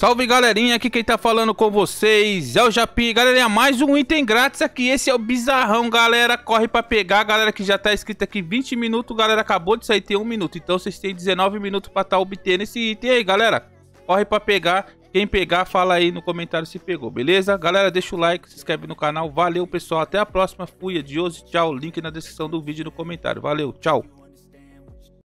Salve galerinha, aqui quem tá falando com vocês é o Japi. Galerinha, mais um item grátis aqui, esse é o bizarrão galera, corre pra pegar, galera que já tá escrito aqui 20 minutos, galera acabou de sair, tem 1 minuto, então vocês têm 19 minutos pra tá obtendo esse item aí galera, corre pra pegar, quem pegar fala aí no comentário se pegou, beleza? Galera deixa o like, se inscreve no canal, valeu pessoal, até a próxima, fui, adiós, tchau, link na descrição do vídeo e no comentário, valeu, tchau.